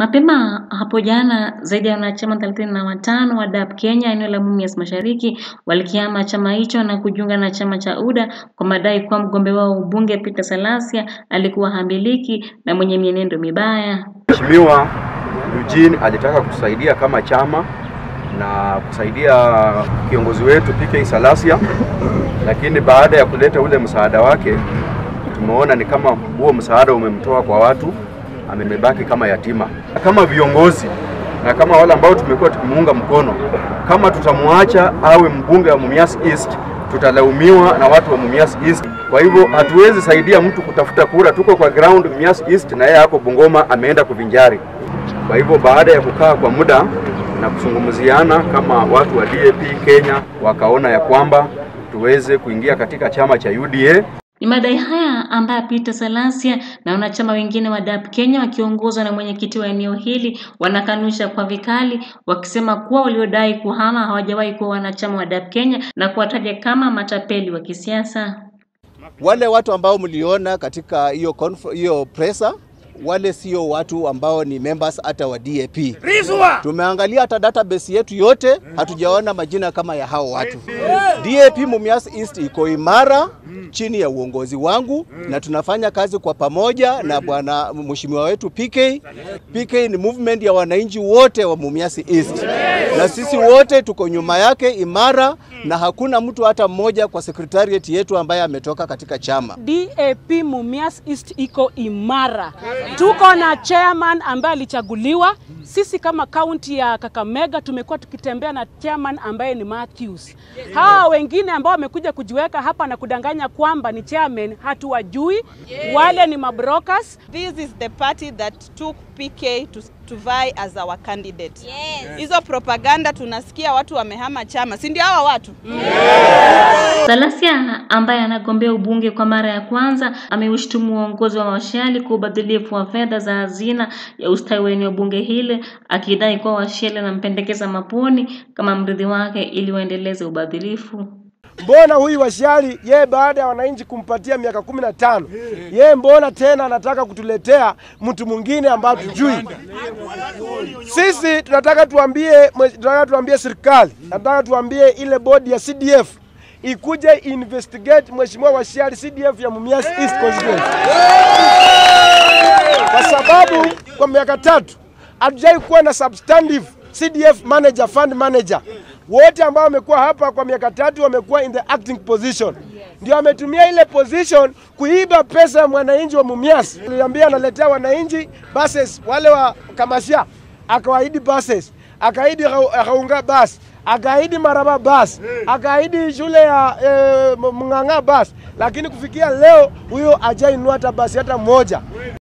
Mapema hapo jana zaidi ya wanachama thelathini na watano wa DAP Kenya eneo la Mumias Mashariki walikiama chama hicho na kujiunga na chama cha UDA kwa madai kuwa mgombea wao ubunge Peter Salasia alikuwa hamiliki na mwenye mienendo mibaya. Mheshimiwa Eugene alitaka kusaidia kama chama na kusaidia kiongozi wetu PK Salasya, lakini baada ya kuleta ule msaada wake tumeona ni kama huo msaada umemtoa kwa watu, amebaki kama yatima. Kama viongozi na kama wale ambao tumekuwa tukimuunga mkono, kama tutamwacha awe mbunge wa Mumias East tutalaumiwa na watu wa Mumias East. Kwa hivyo hatuwezi saidia mtu kutafuta kura, tuko kwa ground Mumias East na yeye ako Bungoma ameenda kuvinjari. Kwa hivyo baada ya kukaa kwa muda na kuzungumziana kama watu wa DAP Kenya, wakaona ya kwamba tuweze kuingia katika chama cha UDA. Ni madai haya ambayo Peter Salasya na wanachama wengine wa DAP Kenya wakiongozwa na mwenyekiti wa eneo hili wanakanusha kwa vikali, wakisema kuwa waliodai kuhama hawajawahi kuwa wanachama wa DAP Kenya na kuwataja kama matapeli wa kisiasa. Wale watu ambao mliona katika hiyo hiyo presa wale sio watu ambao ni members hata wa DAP. Rizwa! Tumeangalia hata database yetu yote, hatujaona majina kama ya hao watu. DAP Mumias East iko imara chini ya uongozi wangu na tunafanya kazi kwa pamoja na bwana mheshimiwa wetu PK. PK ni movement ya wananchi wote wa Mumias East na sisi wote tuko nyuma yake imara, na hakuna mtu hata mmoja kwa secretariat yetu ambaye ametoka katika chama. DAP Mumias East iko imara, tuko na chairman ambaye alichaguliwa. Sisi kama kaunti ya Kakamega tumekuwa tukitembea na chairman ambaye ni Matthews. Hawa wengine ambao wamekuja kujiweka hapa na kudanganya kwamba ni chairman hatuwajui, wale ni mabrokers. This is the party that took PK to, to vie as our candidate. Hizo yes. propaganda tunasikia watu wamehama chama, si ndio hawa watu? Yes. Salasia ambaye anagombea ubunge kwa mara ya kwanza ameushtumu uongozi wa Washeli kwa ubadhilifu wa fedha za hazina ya ustawi wa eneo bunge hile akidai kuwa Washeli anampendekeza Maponi kama mrithi wake ili waendeleze ubadhilifu. Mbona huyu Washali ye baada ya wananchi kumpatia miaka kumi na tano yeye mbona tena anataka kutuletea mtu mwingine ambaye tujui? Sisi tunataka tuambie, tunataka tuambie serikali, nataka tuambie ile bodi ya CDF ikuje investigate mheshimiwa Washali CDF ya Mumias East Constituency, kwa sababu kwa miaka tatu hatujai kuwa na substantive CDF manager, fund manager wote ambao wamekuwa hapa kwa miaka tatu wamekuwa in the acting position, yes. ndio ametumia ile position kuiba pesa ya mwananchi wa Mumias. Aliambia analetea wananchi buses, wale wa Kamasia akawaahidi buses, akaahidi Raunga bus, akaahidi Maraba bus, akaahidi shule ya e, Mng'ang'a bus, lakini kufikia leo huyo hajainua hata basi hata moja.